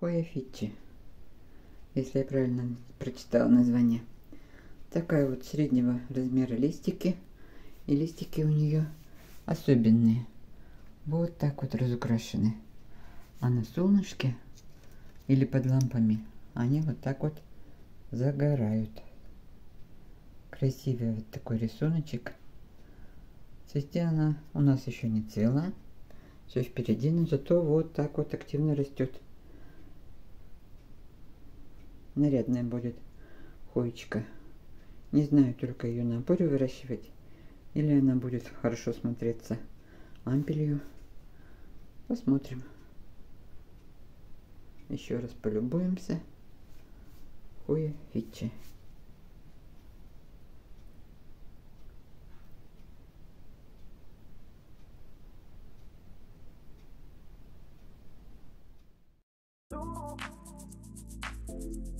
Хоя Фитчи, если я правильно прочитала название. Такая вот среднего размера листики. И листики у нее особенные. Вот так вот разукрашены. А на солнышке или под лампами они вот так вот загорают. Красивый вот такой рисуночек. Цвести она у нас еще не цвела. Все впереди, но зато вот так вот активно растет. Нарядная будет хоечка. Не знаю, только ее на опоре выращивать. Или она будет хорошо смотреться ампелью. Посмотрим. Еще раз полюбуемся. Хуя Фитчи. Ooh.